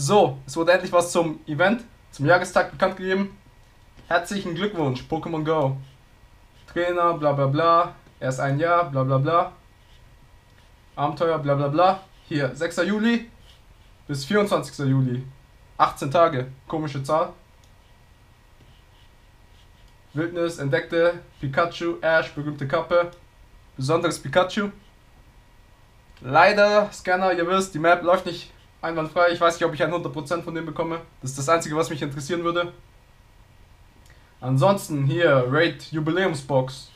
So, es wurde endlich was zum Event, zum Jahrestag bekannt gegeben. Herzlichen Glückwunsch, Pokémon Go. Trainer, bla bla bla. Erst ein Jahr, bla bla bla. Abenteuer, bla bla bla. Hier, 6. Juli bis 24. Juli. 18 Tage. Komische Zahl. Wildnis, entdeckte Pikachu, Ash, berühmte Kappe. Besonderes Pikachu. Leider, Scanner, ihr wisst, die Map läuft nicht einwandfrei. Ich weiß nicht, ob ich 100% von dem bekomme. Das ist das Einzige, was mich interessieren würde. Ansonsten hier, Raid Jubiläumsbox.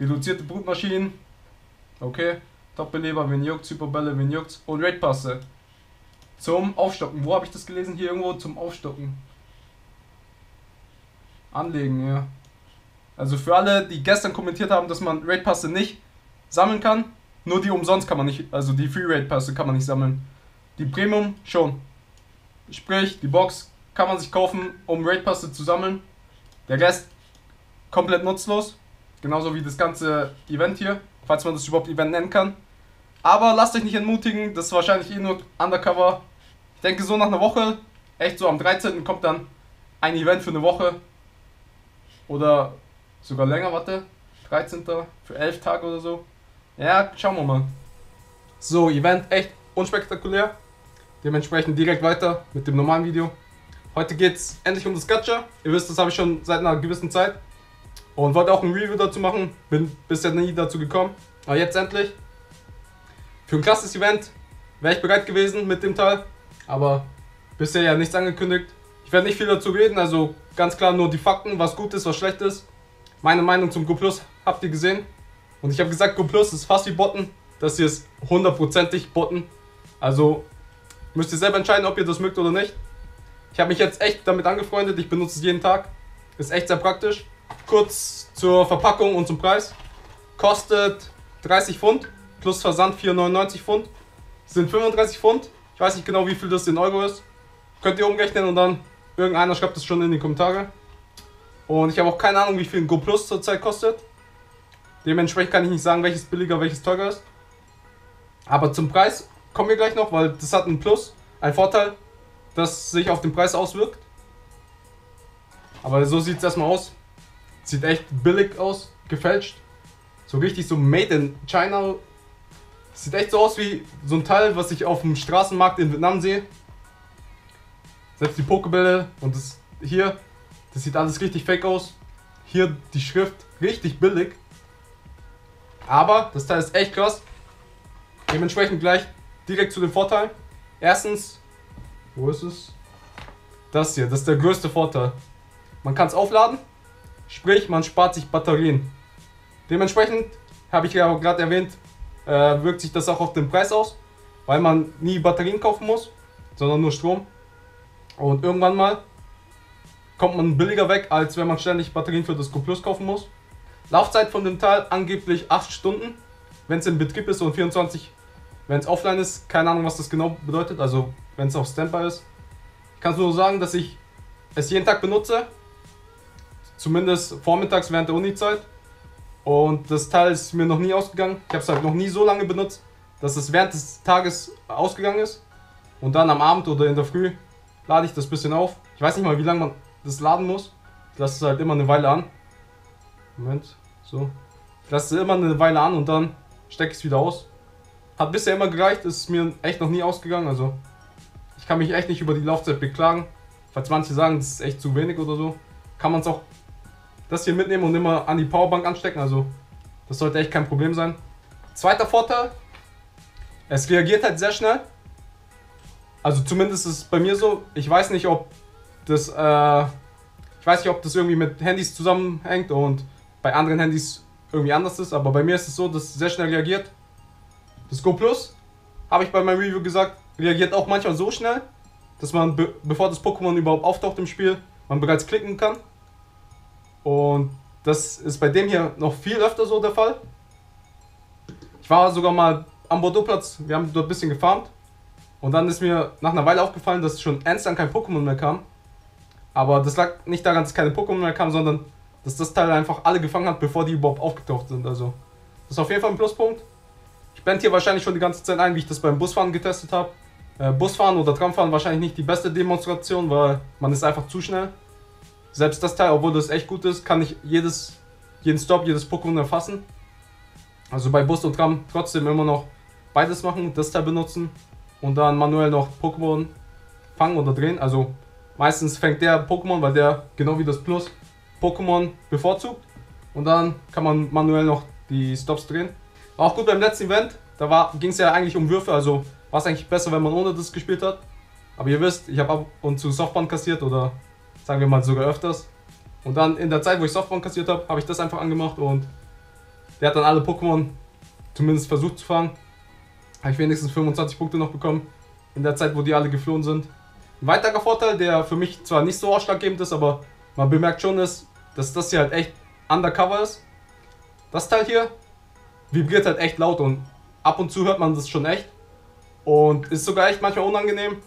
Reduzierte Brutmaschinen. Okay. Top-Beleber, wen juckt, Superbälle, wen. Und Raid-Passe. Zum Aufstocken. Wo habe ich das gelesen? Hier irgendwo zum Aufstocken. Anlegen, ja. Also für alle, die gestern kommentiert haben, dass man Raid-Passe nicht sammeln kann, nur die umsonst kann man nicht, also die Free-Raid-Passe kann man nicht sammeln. Die Premium schon. Sprich, die Box kann man sich kaufen, um Raid-Passe zu sammeln. Der Rest komplett nutzlos. Genauso wie das ganze Event hier, falls man das überhaupt Event nennen kann. Aber lasst euch nicht entmutigen, das ist wahrscheinlich eh nur Undercover. Ich denke so nach einer Woche, echt so am 13. kommt dann ein Event für eine Woche. Oder sogar länger, warte. 13. für 11 Tage oder so. Ja, schauen wir mal. So, Event echt unspektakulär. Dementsprechend direkt weiter mit dem normalen Video. Heute geht es endlich um das Gacha. Ihr wisst, das habe ich schon seit einer gewissen Zeit. Und wollte auch ein Review dazu machen. Bin bisher nie dazu gekommen. Aber jetzt endlich. Für ein krasses Event wäre ich bereit gewesen mit dem Teil. Aber bisher ja nichts angekündigt. Ich werde nicht viel dazu reden. Also ganz klar nur die Fakten, was gut ist, was schlecht ist. Meine Meinung zum Go Plus habt ihr gesehen. Und ich habe gesagt, Go Plus ist fast wie Botten. Das hier ist hundertprozentig Botten. Also müsst ihr selber entscheiden, ob ihr das mögt oder nicht. Ich habe mich jetzt echt damit angefreundet. Ich benutze es jeden Tag. Ist echt sehr praktisch. Kurz zur Verpackung und zum Preis. Kostet 30 Pfund plus Versand 4,99 Pfund. Sind 35 Pfund. Ich weiß nicht genau, wie viel das in Euro ist. Könnt ihr umrechnen und dann irgendeiner schreibt es schon in die Kommentare. Und ich habe auch keine Ahnung, wie viel ein Go zurzeit kostet. Dementsprechend kann ich nicht sagen, welches billiger, welches teurer ist. Aber zum Preis kommen wir gleich noch, weil das hat einen Plus, einen Vorteil, das sich auf den Preis auswirkt. Aber so sieht es erstmal aus. Sieht echt billig aus, gefälscht. So richtig so made in China. Sieht echt so aus wie so ein Teil, was ich auf dem Straßenmarkt in Vietnam sehe. Selbst die Pokebälle und das hier, das sieht alles richtig fake aus. Hier die Schrift richtig billig. Aber das Teil ist echt krass. Dementsprechend gleich direkt zu den Vorteilen. Erstens, wo ist es? Das hier, das ist der größte Vorteil. Man kann es aufladen, sprich man spart sich Batterien. Dementsprechend, habe ich ja gerade erwähnt, äh, wirkt sich das auch auf den Preis aus, weil man nie Batterien kaufen muss, sondern nur Strom. Und irgendwann mal kommt man billiger weg, als wenn man ständig Batterien für das Go Plus kaufen muss. Laufzeit von dem Teil angeblich 8 Stunden, wenn es in Betrieb ist und 24, wenn es offline ist. Keine Ahnung, was das genau bedeutet, also wenn es auf Standby ist. Ich kann nur sagen, dass ich es jeden Tag benutze, zumindest vormittags während der Uni-Zeit. Und das Teil ist mir noch nie ausgegangen. Ich habe es halt noch nie so lange benutzt, dass es während des Tages ausgegangen ist. Und dann am Abend oder in der Früh lade ich das bisschen auf. Ich weiß nicht mal, wie lange man das laden muss. Ich lasse es halt immer eine Weile an. Moment, so. Ich lasse es immer eine Weile an und dann stecke ich es wieder aus. Hat bisher immer gereicht, ist mir echt noch nie ausgegangen. Also ich kann mich echt nicht über die Laufzeit beklagen. Falls manche sagen, das ist echt zu wenig oder so, kann man es auch das hier mitnehmen und immer an die Powerbank anstecken. Also das sollte echt kein Problem sein. Zweiter Vorteil, es reagiert halt sehr schnell. Also zumindest ist es bei mir so. Ich weiß nicht, ob das, äh, ich weiß nicht, ob das irgendwie mit Handys zusammenhängt und bei anderen Handys irgendwie anders ist. Aber bei mir ist es so, dass es sehr schnell reagiert. Das Go Plus, habe ich bei meinem Review gesagt, reagiert auch manchmal so schnell, dass man, be bevor das Pokémon überhaupt auftaucht im Spiel, man bereits klicken kann. Und das ist bei dem hier noch viel öfter so der Fall. Ich war sogar mal am Bordeauxplatz, wir haben dort ein bisschen gefarmt. Und dann ist mir nach einer Weile aufgefallen, dass schon ernst kein Pokémon mehr kam. Aber das lag nicht daran, dass keine Pokémon mehr kamen, sondern dass das Teil einfach alle gefangen hat, bevor die überhaupt aufgetaucht sind. Also, das ist auf jeden Fall ein Pluspunkt. Ich blende hier wahrscheinlich schon die ganze Zeit ein, wie ich das beim Busfahren getestet habe. Äh, Busfahren oder Tramfahren wahrscheinlich nicht die beste Demonstration, weil man ist einfach zu schnell. Selbst das Teil, obwohl das echt gut ist, kann ich jedes, jeden Stop, jedes Pokémon erfassen. Also bei Bus und Tram trotzdem immer noch beides machen, das Teil benutzen und dann manuell noch Pokémon fangen oder drehen. Also meistens fängt der Pokémon, weil der genau wie das Plus Pokémon bevorzugt. Und dann kann man manuell noch die Stops drehen. War auch gut beim letzten Event. Da ging es ja eigentlich um Würfe, also war es eigentlich besser, wenn man ohne das gespielt hat. Aber ihr wisst, ich habe ab und zu Softband kassiert oder sagen wir mal sogar öfters. Und dann in der Zeit, wo ich Softband kassiert habe, habe ich das einfach angemacht und der hat dann alle Pokémon zumindest versucht zu fangen. Habe ich wenigstens 25 Punkte noch bekommen. In der Zeit, wo die alle geflohen sind. Ein weiterer Vorteil, der für mich zwar nicht so ausschlaggebend ist, aber man bemerkt schon ist, dass das hier halt echt undercover ist. Das Teil hier vibriert halt echt laut und ab und zu hört man das schon echt. Und ist sogar echt manchmal unangenehm.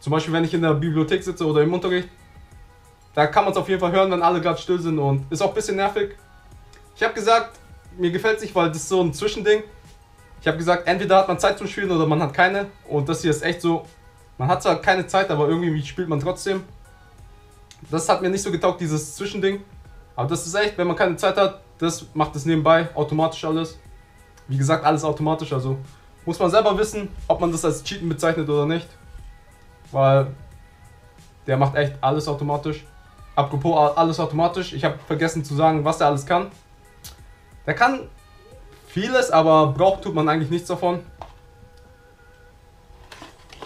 Zum Beispiel, wenn ich in der Bibliothek sitze oder im Unterricht. Da kann man es auf jeden Fall hören, wenn alle gerade still sind und ist auch ein bisschen nervig. Ich habe gesagt, mir gefällt es nicht, weil das ist so ein Zwischending. Ich habe gesagt, entweder hat man Zeit zum Spielen oder man hat keine. Und das hier ist echt so, man hat zwar keine Zeit, aber irgendwie spielt man trotzdem. Das hat mir nicht so getaugt, dieses Zwischending. Aber das ist echt, wenn man keine Zeit hat, das macht es nebenbei automatisch alles. Wie gesagt, alles automatisch, also muss man selber wissen, ob man das als Cheaten bezeichnet oder nicht. Weil der macht echt alles automatisch. Apropos alles automatisch, ich habe vergessen zu sagen, was er alles kann. Der kann vieles, aber braucht tut man eigentlich nichts davon.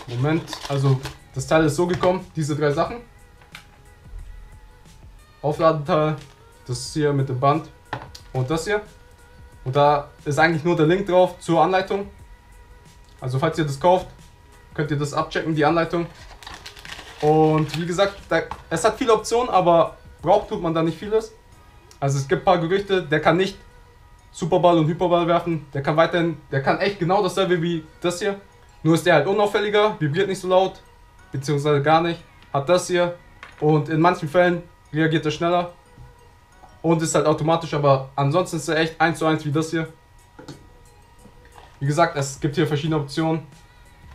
Moment, also das Teil ist so gekommen, diese drei Sachen. Aufladeteil, das hier mit dem Band und das hier. Und da ist eigentlich nur der Link drauf zur Anleitung. Also falls ihr das kauft, könnt ihr das abchecken, die Anleitung. Und wie gesagt, da, es hat viele Optionen, aber braucht tut man da nicht vieles. Also es gibt ein paar Gerüchte, der kann nicht Superball und Hyperball werfen. Der kann weiterhin, der kann echt genau dasselbe wie das hier. Nur ist der halt unauffälliger, vibriert nicht so laut, beziehungsweise gar nicht. Hat das hier und in manchen Fällen reagiert er schneller und ist halt automatisch, aber ansonsten ist er echt 1 zu 1 wie das hier. Wie gesagt, es gibt hier verschiedene Optionen.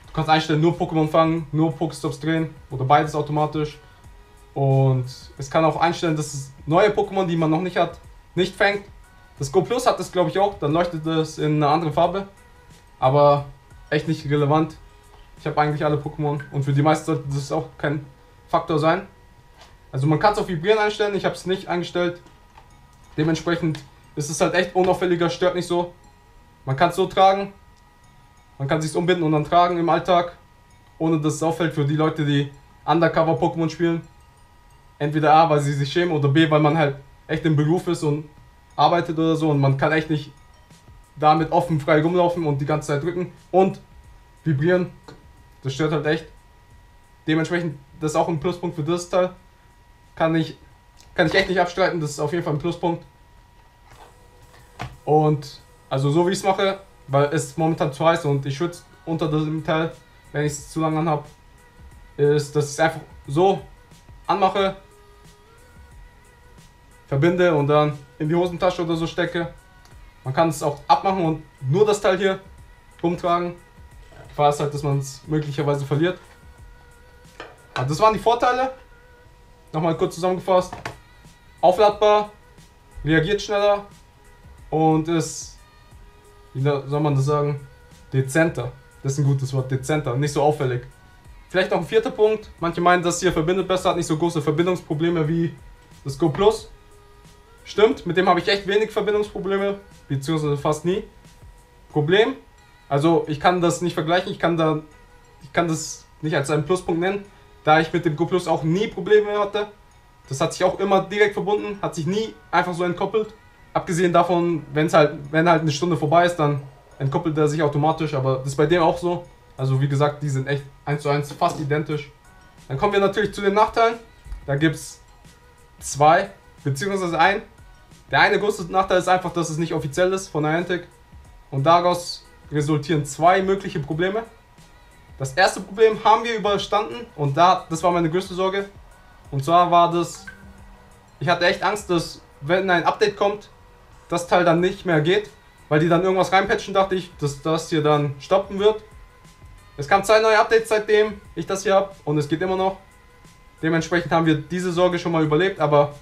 Du kannst einstellen, nur Pokémon fangen, nur Pokestops drehen oder beides automatisch. Und es kann auch einstellen, dass es neue Pokémon, die man noch nicht hat, nicht fängt. Das Go Plus hat das glaube ich auch, dann leuchtet das in eine andere Farbe. Aber echt nicht relevant. Ich habe eigentlich alle Pokémon und für die meisten sollte das auch kein Faktor sein. Also man kann es auf Vibrieren einstellen, ich habe es nicht eingestellt. Dementsprechend ist es halt echt unauffälliger, stört nicht so. Man kann es so tragen, man kann sich umbinden und dann tragen im Alltag, ohne dass es auffällt für die Leute, die Undercover-Pokémon spielen. Entweder A, weil sie sich schämen oder B, weil man halt echt im Beruf ist und arbeitet oder so und man kann echt nicht damit offen frei rumlaufen und die ganze Zeit drücken und vibrieren. Das stört halt echt. Dementsprechend, das ist auch ein Pluspunkt für das Teil. Kann ich, kann ich echt nicht abstreiten, das ist auf jeden Fall ein Pluspunkt. Und also so wie ich es mache, weil es momentan zu heiß und ich schütze unter dem Teil, wenn ich es zu lange anhabe, ist, dass ich es einfach so anmache, verbinde und dann in die Hosentasche oder so stecke. Man kann es auch abmachen und nur das Teil hier rumtragen. Gefahr ist halt, dass man es möglicherweise verliert. Aber das waren die Vorteile. Nochmal kurz zusammengefasst. Aufladbar, reagiert schneller und ist wie soll man das sagen, dezenter. Das ist ein gutes Wort, dezenter, nicht so auffällig. Vielleicht noch ein vierter Punkt. Manche meinen, das hier verbindet besser, hat nicht so große Verbindungsprobleme wie das Go Plus. Stimmt, mit dem habe ich echt wenig Verbindungsprobleme, beziehungsweise fast nie. Problem, also ich kann das nicht vergleichen, ich kann, da, ich kann das nicht als einen Pluspunkt nennen, da ich mit dem Go Plus auch nie Probleme hatte. Das hat sich auch immer direkt verbunden, hat sich nie einfach so entkoppelt. Abgesehen davon, wenn's halt, wenn halt eine Stunde vorbei ist, dann entkoppelt er sich automatisch, aber das ist bei dem auch so. Also wie gesagt, die sind echt 1 zu 1 fast identisch. Dann kommen wir natürlich zu den Nachteilen. Da gibt es zwei, beziehungsweise ein. Der eine große Nachteil ist einfach, dass es nicht offiziell ist von Niantic. Und daraus resultieren zwei mögliche Probleme. Das erste Problem haben wir überstanden und da, das war meine größte Sorge. Und zwar war das, ich hatte echt Angst, dass wenn ein Update kommt, das Teil dann nicht mehr geht, weil die dann irgendwas reinpatchen, dachte ich, dass das hier dann stoppen wird. Es kamen zwei neue Updates seitdem ich das hier habe und es geht immer noch. Dementsprechend haben wir diese Sorge schon mal überlebt, aber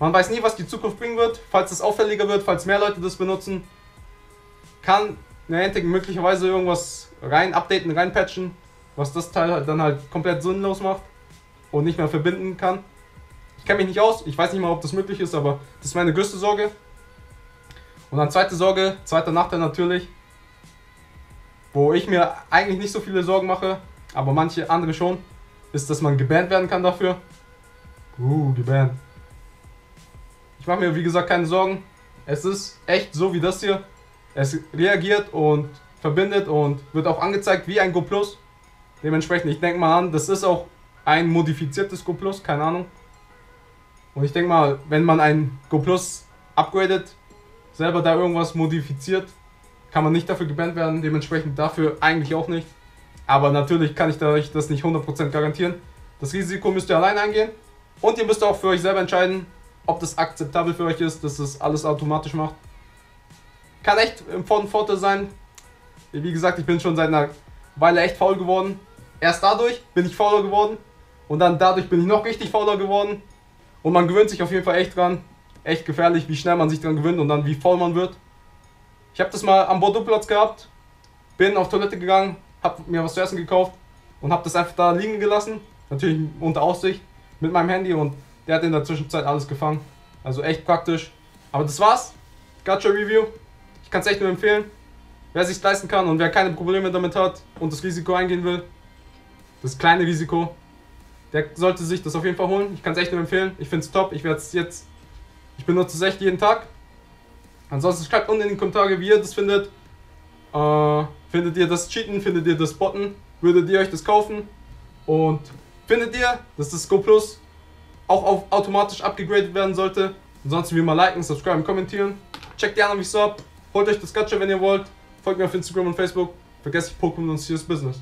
man weiß nie, was die Zukunft bringen wird. Falls es auffälliger wird, falls mehr Leute das benutzen, kann Niantic möglicherweise irgendwas rein updaten, reinpatchen, was das Teil halt dann halt komplett sinnlos macht und nicht mehr verbinden kann. Ich kenne mich nicht aus, ich weiß nicht mal, ob das möglich ist, aber das ist meine größte Sorge. Und dann zweite Sorge, zweiter Nachteil natürlich, wo ich mir eigentlich nicht so viele Sorgen mache, aber manche andere schon, ist, dass man gebannt werden kann dafür. Uh, gebannt. Ich mache mir wie gesagt keine Sorgen. Es ist echt so wie das hier. Es reagiert und verbindet und wird auch angezeigt wie ein Go Plus. Dementsprechend, ich denke mal an, das ist auch ein modifiziertes Go Plus, keine Ahnung. Und ich denke mal, wenn man ein Go Plus upgradet, selber da irgendwas modifiziert, kann man nicht dafür gebannt werden, dementsprechend dafür eigentlich auch nicht. Aber natürlich kann ich euch das nicht 100% garantieren. Das Risiko müsst ihr allein eingehen und ihr müsst auch für euch selber entscheiden, ob das akzeptabel für euch ist, dass das alles automatisch macht. Kann echt von Vorteil sein. Wie gesagt, ich bin schon seit einer Weile echt faul geworden. Erst dadurch bin ich fauler geworden und dann dadurch bin ich noch richtig fauler geworden. Und man gewöhnt sich auf jeden Fall echt dran. Echt gefährlich, wie schnell man sich dran gewöhnt und dann wie faul man wird. Ich habe das mal am Bordeauxplatz gehabt, bin auf Toilette gegangen, habe mir was zu essen gekauft und habe das einfach da liegen gelassen. Natürlich unter Aussicht mit meinem Handy und der hat in der Zwischenzeit alles gefangen. Also echt praktisch. Aber das war's. Gacha Review. Ich kann es echt nur empfehlen. Wer sich leisten kann und wer keine Probleme damit hat und das Risiko eingehen will, das kleine Risiko, der sollte sich das auf jeden Fall holen. Ich kann es echt nur empfehlen. Ich finde es top. Ich werde es jetzt. Ich benutze es echt jeden Tag. Ansonsten schreibt unten in die Kommentare, wie ihr das findet. Äh, findet ihr das Cheaten? Findet ihr das Botten? Würdet ihr euch das kaufen? Und findet ihr, dass das Go Plus auch auf automatisch abgegradet werden sollte? Ansonsten wie immer liken, subscriben, kommentieren. Checkt gerne mich so ab. Holt euch das Gacha, wenn ihr wollt. Folgt mir auf Instagram und Facebook. Vergesst nicht Pokémon und Serious Business.